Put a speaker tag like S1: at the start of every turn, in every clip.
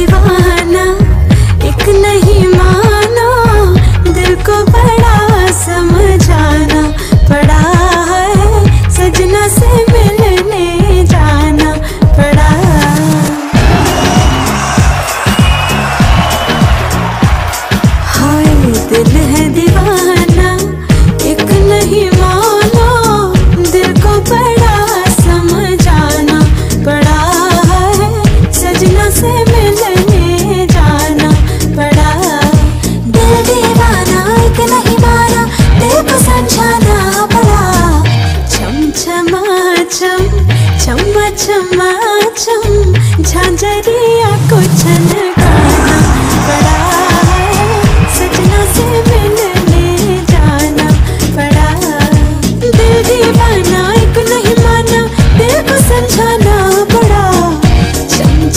S1: दीवाना एक नहीं चम चम चम चम, झांझरिया को चल बड़ा जाना नहीं माना को समझाना बड़ा चम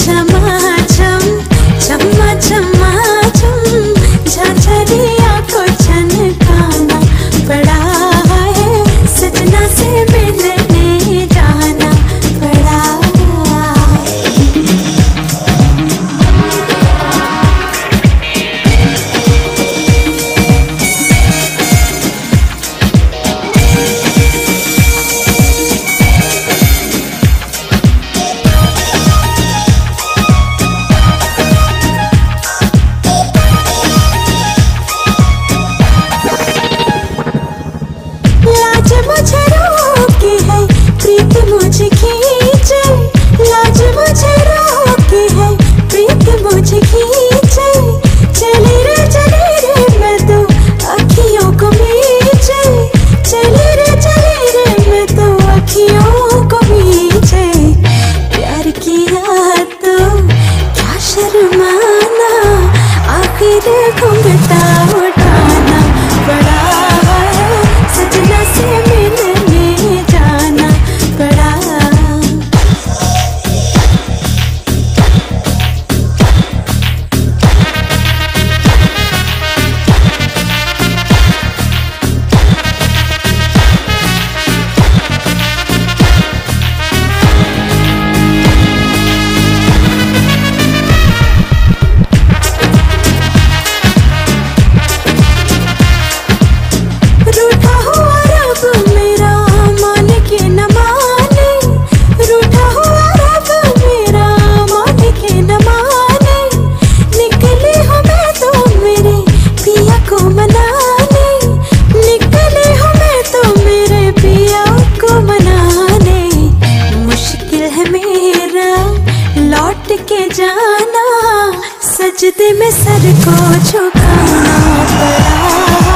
S1: सजदे में सर को झुकाना पड़ा।